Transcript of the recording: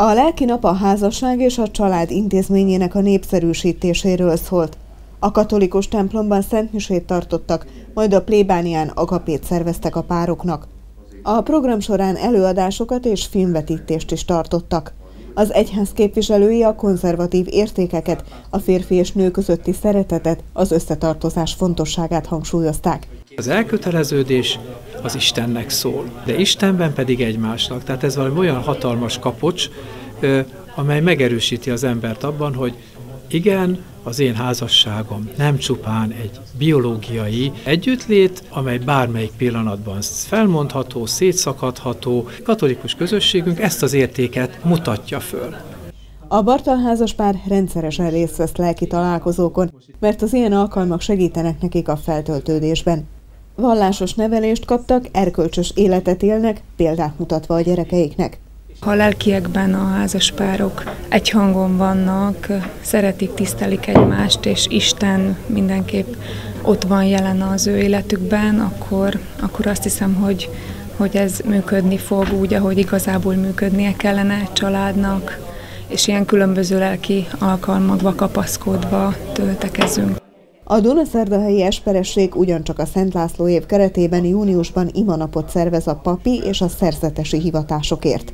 A lelki nap a házasság és a család intézményének a népszerűsítéséről szólt. A katolikus templomban szentmisét tartottak, majd a plébánián agapét szerveztek a pároknak. A program során előadásokat és filmvetítést is tartottak. Az egyház képviselői a konzervatív értékeket, a férfi és nő közötti szeretetet, az összetartozás fontosságát hangsúlyozták. Az elköteleződés az Istennek szól, de Istenben pedig egymásnak. Tehát ez valami olyan hatalmas kapocs, amely megerősíti az embert abban, hogy igen, az én házasságom nem csupán egy biológiai együttlét, amely bármelyik pillanatban felmondható, szétszakadható. Katolikus közösségünk ezt az értéket mutatja föl. A Bartal pár rendszeresen részt vesz lelki találkozókon, mert az ilyen alkalmak segítenek nekik a feltöltődésben. Vallásos nevelést kaptak, erkölcsös életet élnek, példát mutatva a gyerekeiknek. A lelkiekben a házaspárok egy hangon vannak, szeretik, tisztelik egymást, és Isten mindenképp ott van jelen az ő életükben, akkor, akkor azt hiszem, hogy, hogy ez működni fog úgy, ahogy igazából működnie kellene egy családnak, és ilyen különböző lelki alkalmakba kapaszkodva töltekezünk. A Dunaszerdahelyi Esperesség ugyancsak a Szent László év keretében júniusban imanapot szervez a papi és a szerzetesi hivatásokért.